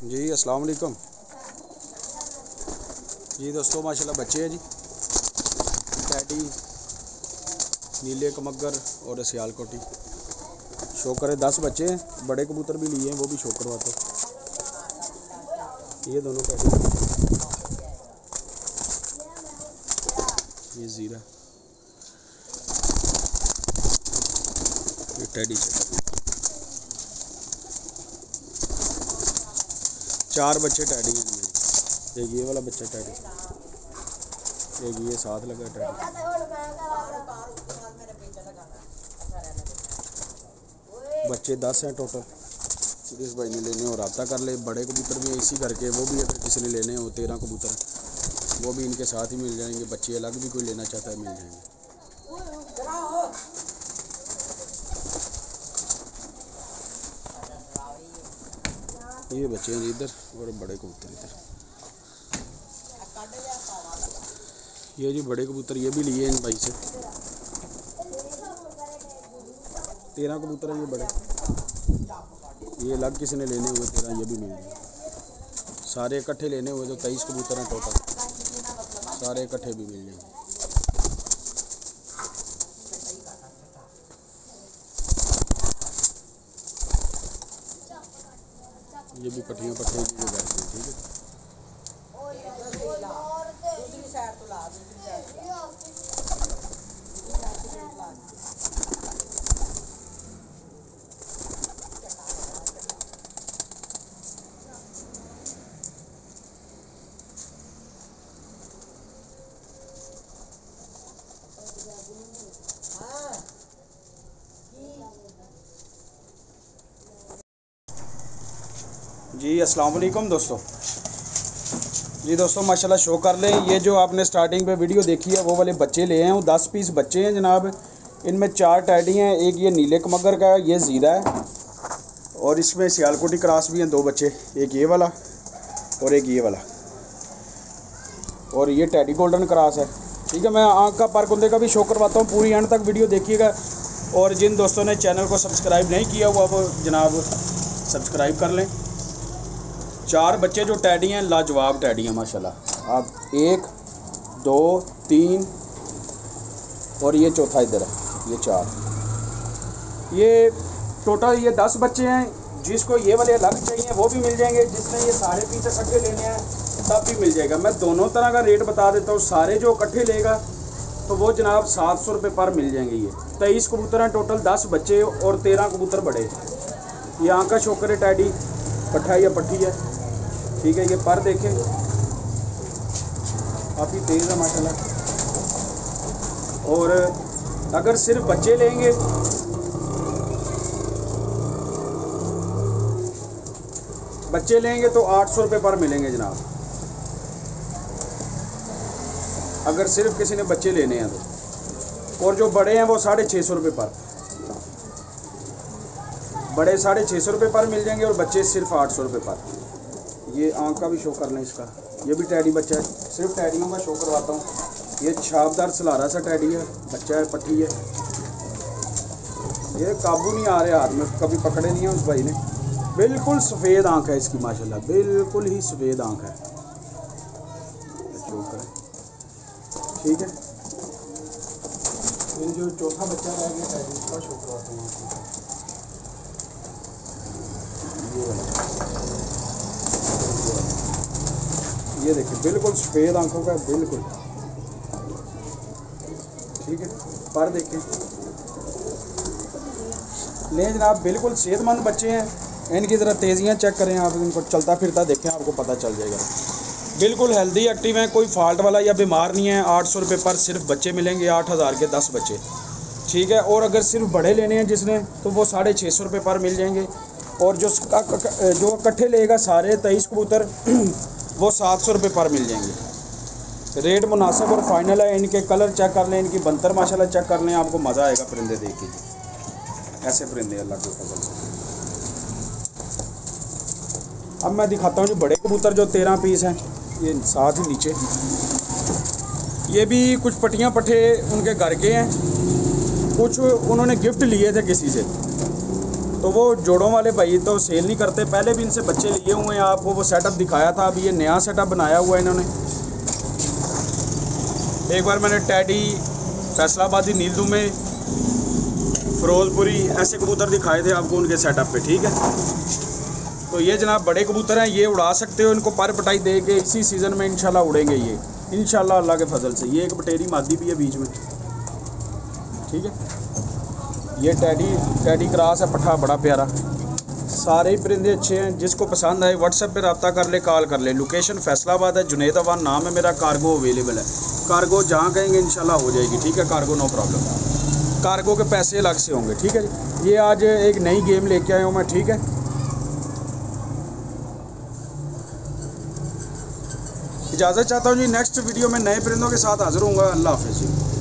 जी, अस्सलाम वालेकुम। जी दोस्तों, माशाल्लाह बच्चे हैं जी। टैडी नीले कमगर और सियालकोटी शोकर है, दस बच्चे हैं। बड़े कबूतर भी लिए हैं, वो भी शो करवाते हैं। ये दोनों टैडी ये ज़ीरा। ये टैडी चार बच्चे टैडी हैं एक ये वाला बच्चा टैडी। एक ये साथ लगा टैडी। बच्चे दस हैं टोटल इस भाई ने लेने हो रब्ता कर ले। बड़े कबूतर भी इसी करके वो भी अगर किसी ने लेने हो तेरह कबूतर वो भी इनके साथ ही मिल जाएँगे। बच्चे अलग भी कोई लेना चाहता है, मिल जाएँगे। ये बच्चे हैं इधर और बड़े कबूतर इधर। ये जी बड़े कबूतर, ये भी लिए इन भाई से। तेरह कबूतर हैं ये बड़े। ये अलग किसी ने लेने हुए, तेरह ये भी मिल गए सारे इकट्ठे लेने हुए तो तेईस कबूतर हैं टोटल सारे इकट्ठे भी मिल जाएँगे ये भी पट्टियाँ पट्टे की जो बैठते ठीक है। दूसरी साइड तो ला जी, अस्सलाम वालेकुम दोस्तों। जी दोस्तों, माशाल्लाह शो कर लें। ये जो आपने स्टार्टिंग पे वीडियो देखी है, वो वाले बच्चे ले हैं। वो दस पीस बच्चे हैं जनाब। इनमें चार टैडी हैं, एक ये नीले कमगर का है, ये ज़ीरा है। और इसमें सियालकोटी क्रॉस भी हैं दो बच्चे, एक ये वाला और एक ये वाला। और ये टैडी गोल्डन क्रॉस है। ठीक है, मैं आँख का पारकुंदे का भी शो करवाता हूँ। पूरी एंड तक वीडियो देखिएगा। और जिन दोस्तों ने चैनल को सब्सक्राइब नहीं किया वो अब जनाब सब्सक्राइब कर लें। चार बच्चे जो टैडी हैं, लाजवाब टैडी हैं, माशाल्लाह। आप एक, दो, तीन, और ये चौथा इधर है, ये चार। ये टोटल ये दस बच्चे हैं, जिसको ये वाले अलग चाहिए, वो भी मिल जाएँगे जिसने ये सारे पीछे इकट्ठे लेने हैं, तब भी मिल जाएगा। मैं दोनों तरह का रेट बता देता हूँ, सारे जो इकट्ठे लेगा तो वो जनाब सात सौ रुपये पर मिल जाएँगे ये। तेईस कबूतर हैं टोटल दस बच्चे और तेरह कबूतर बड़े। यहाँ का शोकर है, टैडी। पट्ठा या पट्टी है। ठीक है, ये पर देखें। काफ़ी तेज़ है, माशाल्लाह। और अगर सिर्फ़ बच्चे लेंगे बच्चे लेंगे तो आठ सौ रुपये पर मिलेंगे जनाब। अगर सिर्फ़ किसी ने बच्चे लेने हैं तो। और जो बड़े हैं वो साढ़े छः सौ रुपये पर। बड़े साढ़े छः सौ रुपये पर मिल जाएँगे और बच्चे सिर्फ़ आठ सौ रुपये पर। ये आँख का भी शो कर लें इसका। ये भी टैडी बच्चा है। सिर्फ़ टैडियों का शो करवाता हूँ। ये छापदार सलारा सा टैडी है। बच्चा है पट्टी है। ये काबू नहीं आ रहे हाथ में। कभी पकड़े नहीं है उस भाई ने। बिल्कुल सफ़ेद आँख है इसकी, माशाल्लाह। बिल्कुल ही सफ़ेद आँख है। ठीक है। जो चौथा बच्चा रह गया उसका शो हूँ। ये वाला ये देखिए, बिल्कुल सफ़ेद आँखों का, बिल्कुल। ठीक है, पर देखें ले जनाब, बिल्कुल सेहतमंद बच्चे हैं। इनकी ज़रा तेज़ियाँ चेक करें आप, इनको चलता फिरता देखें, आपको पता चल जाएगा। बिल्कुल हेल्दी, एक्टिव हैं, कोई फॉल्ट वाला या बीमार नहीं है। आठ सौ रुपये पर सिर्फ़ बच्चे मिलेंगे, आठ हज़ार के दस बच्चे। ठीक है, और अगर सिर्फ़ बड़े लेने हैं जिसने तो वो साढ़े छः सौ रुपये पर मिल जाएँगे। और जो जो इकट्ठे लेगा सारे, तेईस कबूतर वो सात सौ रुपये पर मिल जाएँगे। रेट मुनासिब और फाइनल है, इनके कलर चेक कर लें, इनकी बनतर माशाल्लाह चेक कर लें, आपको मज़ा आएगा परिंदे देख के। ऐसे परिंदे अल्लाह के फजल। से अब मैं दिखाता हूँ जो, बड़े कबूतर जो तेरह पीस हैं, ये साथ ही नीचे। ये भी कुछ पट्टियाँ पट्टे उनके घर के हैं। कुछ उन्होंने गिफ्ट लिए थे किसी से। तो वो जोड़ों वाले भाई तो सेल नहीं करते। पहले भी इनसे बच्चे लिए हुए हैं, आपको वो सेटअप दिखाया था, अभी ये नया सेटअप बनाया हुआ है इन्होंने। एक बार मैंने टैडी फैसलाबादी नीलदू में फिरोजपुरी ऐसे कबूतर दिखाए थे आपको उनके सेटअप पे, ठीक है? तो ये जनाब बड़े कबूतर हैं, ये उड़ा सकते हो इनको पर पटाई दे के, इसी सीज़न में इंशाल्लाह उड़ेंगे ये। इंशाल्लाह अल्लाह के फजल से। ये एक बटेरी मादी भी है बीच में। ठीक है? ये टैडी टैडी क्रास है पठा बड़ा प्यारा। सारे ही परिंदे अच्छे हैं, जिसको पसंद आए व्हाट्सएप पे रबता कर ले कॉल कर ले। लोकेशन फैसलाबाद है, जुनेद अवान, नाम है मेरा कार्गो अवेलेबल है। कार्गो जहाँ कहेंगे, इंशाल्लाह हो जाएगी, ठीक है? कार्गो नो प्रॉब्लम कार्गो के पैसे अलग से होंगे, ठीक है जी? ये आज एक नई गेम लेके आया हूँ मैं, ठीक है? इजाज़त चाहता हूँ जी नेक्स्ट वीडियो में नए परिंदों के साथ हाजिर होऊँगा। अल्लाह हाफिज़।